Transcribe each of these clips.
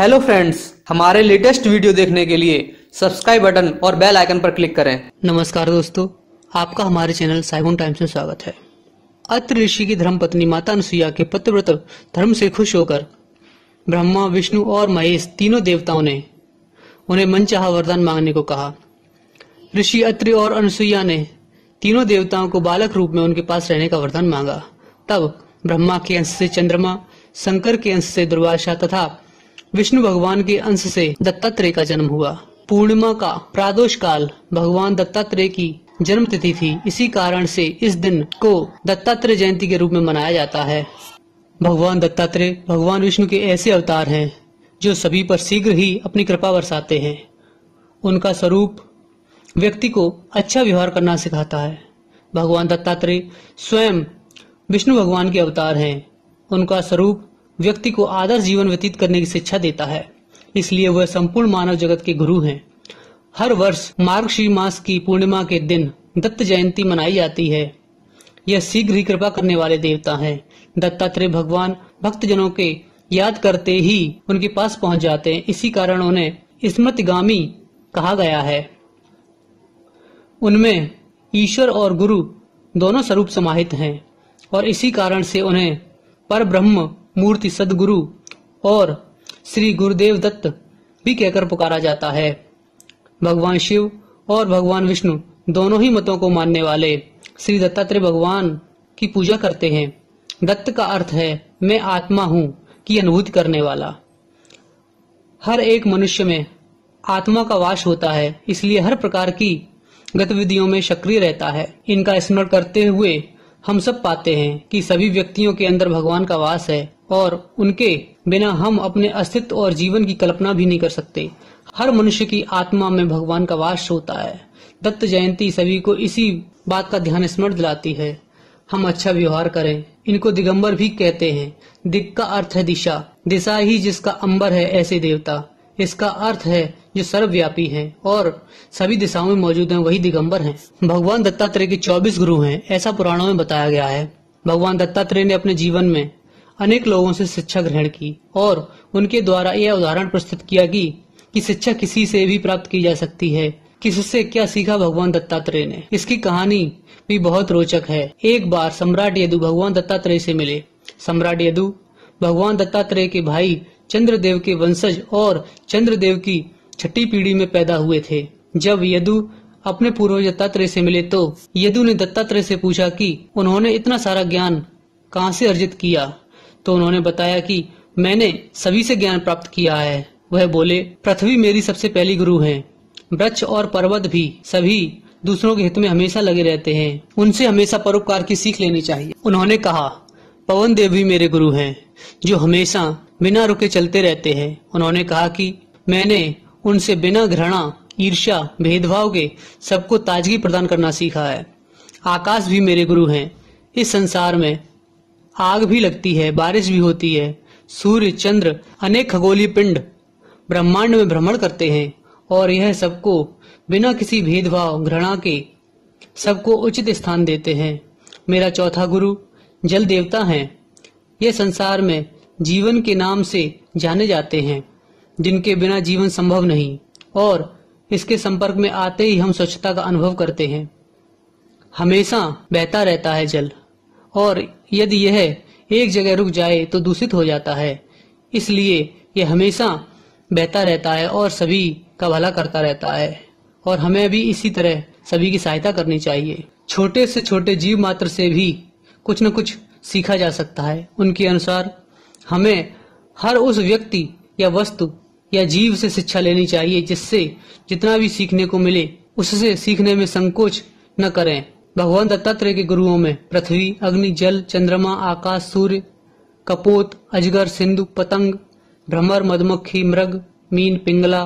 Hello friends हमारे latest video देखने के लिए सब्सक्राइब बटन और बेल आइकन पर क्लिक करें। नमस्कार दोस्तों, आपका हमारे चैनल साइगुन टाइम्स में स्वागत है। अत्र ऋषि की धर्मपत्नी माता अनुसुईया के पतिव्रत धर्म से खुश होकर ब्रह्मा, विष्णु और महेश तीनों देवताओं ने उन्हें मनचाहा वरदान मांगने को कहा। ऋषि, अत्रि और अनुसुईया ने तीनों देवताओं को बालक रूप में उनके पास रहने का वरदान मांगा। तब ब्रह्मा के अंश से चंद्रमा, शंकर के अंश से दुर्वासा तथा विष्णु भगवान के अंश से दत्तात्रेय का जन्म हुआ। पूर्णिमा का प्रादोष काल भगवान दत्तात्रेय की जन्म तिथि थी। इसी कारण से इस दिन को दत्तात्रेय जयंती के रूप में मनाया जाता है। भगवान दत्तात्रेय, भगवान विष्णु के ऐसे अवतार हैं, जो सभी पर शीघ्र ही अपनी कृपा बरसाते हैं। उनका स्वरूप व्यक्ति को अच्छा व्यवहार करना सिखाता है। भगवान दत्तात्रेय स्वयं विष्णु भगवान के अवतार हैं। उनका स्वरूप व्यक्ति को आदर्श जीवन व्यतीत करने की शिक्षा देता है। इसलिए वह संपूर्ण मानव जगत के गुरु हैं। हर वर्ष मार्गशी मास की पूर्णिमा के दिन दत्त जयंती मनाई जाती है। यह शीघ्र ही कृपा करने वाले देवता हैं। दत्तात्रेय भगवान भक्तजनों के याद करते ही उनके पास पहुँच जाते हैं। इसी कारण उन्हें स्मृतिगामी कहा गया है। उनमें ईश्वर और गुरु दोनों स्वरूप समाहित हैं और इसी कारण से उन्हें पर ब्रह्म मूर्ति सदगुरु और श्री गुरुदेव दत्त भी कहकर पुकारा जाता है। भगवान शिव और भगवान विष्णु दोनों ही मतों को मानने वाले श्री दत्तात्रेय भगवान की पूजा करते हैं। दत्त का अर्थ है, मैं आत्मा हूँ की अनुभूति करने वाला। हर एक मनुष्य में आत्मा का वास होता है, इसलिए हर प्रकार की गतिविधियों में सक्रिय रहता है। इनका स्मरण करते हुए हम सब पाते हैं कि सभी व्यक्तियों के अंदर भगवान का वास है। और उनके बिना हम अपने अस्तित्व और जीवन की कल्पना भी नहीं कर सकते। हर मनुष्य की आत्मा में भगवान का वास होता है। दत्त जयंती सभी को इसी बात का ध्यान स्मरण दिलाती है। हम अच्छा व्यवहार करें, इनको दिगंबर भी कहते हैं। दिग का अर्थ है दिशा दिशा ही जिसका अंबर है ऐसे देवता। इसका अर्थ है जो सर्वव्यापी है, और सभी दिशाओं में मौजूद हैं, वही दिगंबर हैं। भगवान दत्तात्रेय के 24 गुरु हैं, ऐसा पुराणों में बताया गया है। भगवान दत्तात्रेय ने अपने जीवन में अनेक लोगों से शिक्षा ग्रहण की और उनके द्वारा यह उदाहरण प्रस्तुत किया कि, कि शिक्षा किसी से भी प्राप्त की जा सकती है। किससे क्या सीखा भगवान दत्तात्रेय ने? इसकी कहानी भी बहुत रोचक है। एक बार सम्राट यदु भगवान दत्तात्रेय से मिले। सम्राट यदु भगवान दत्तात्रेय के भाई चंद्रदेव के वंशज और चंद्रदेव की छठी पीढ़ी में पैदा हुए थे। जब यदु अपने पूर्वज दत्तात्रेय से मिले तो यदु ने दत्तात्रेय से पूछा कि उन्होंने इतना सारा ज्ञान कहाँ से अर्जित किया? तो उन्होंने बताया कि मैंने सभी से ज्ञान प्राप्त किया है। वह बोले, पृथ्वी मेरी सबसे पहली गुरु है। वृक्ष और पर्वत भी सभी दूसरों के हित में हमेशा लगे रहते हैं। उनसे हमेशा परोपकार की सीख लेनी चाहिए। उन्होंने कहा, पवन देव भी मेरे गुरु हैं, जो हमेशा बिना रुके चलते रहते हैं। उन्होंने कहा कि मैंने उनसे बिना घृणा, ईर्ष्या, भेदभाव के सबको ताजगी प्रदान करना सीखा है। आकाश भी मेरे गुरु हैं। इस संसार में आग भी लगती है, बारिश भी होती है। सूर्य, चंद्र, अनेक खगोलीय पिंड ब्रह्मांड में भ्रमण करते हैं और यह सबको बिना किसी भेदभाव, घृणा के सबको उचित स्थान देते हैं। मेरा चौथा गुरु जल देवता है। यह संसार में जीवन के नाम से जाने जाते हैं, जिनके बिना जीवन संभव नहीं और इसके संपर्क में आते ही हम स्वच्छता का अनुभव करते हैं। हमेशा बहता रहता है जल। और यदि यह एक जगह रुक जाए तो दूषित हो जाता है। इसलिए यह हमेशा बहता रहता है और सभी का भला करता रहता है। और हमें भी इसी तरह सभी की सहायता करनी चाहिए। छोटे से छोटे जीव मात्र से भी कुछ न कुछ सीखा जा सकता है। उनके अनुसार हमें हर उस व्यक्ति या वस्तु या जीव से शिक्षा लेनी चाहिए जिससे जितना भी सीखने को मिले, उससे सीखने में संकोच न करें। भगवान दत्तात्रेय के गुरुओं में पृथ्वी, अग्नि, जल, चंद्रमा, आकाश, सूर्य, कपोत, अजगर, सिंधु, पतंग, भ्रमर, मधुमक्खी, मृग, मीन, पिंगला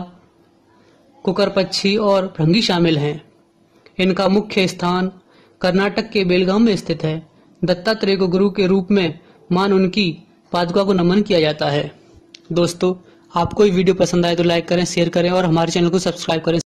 कुकर पक्षी और भृंगी शामिल हैं। इनका मुख्य स्थान कर्नाटक के बेलगाम में स्थित है। दत्तात्रेय को गुरु के रूप में मान उनकी पादुका को नमन किया जाता है। दोस्तों, आपको ये वीडियो पसंद आए तो लाइक करें, शेयर करें और हमारे चैनल को सब्सक्राइब करें।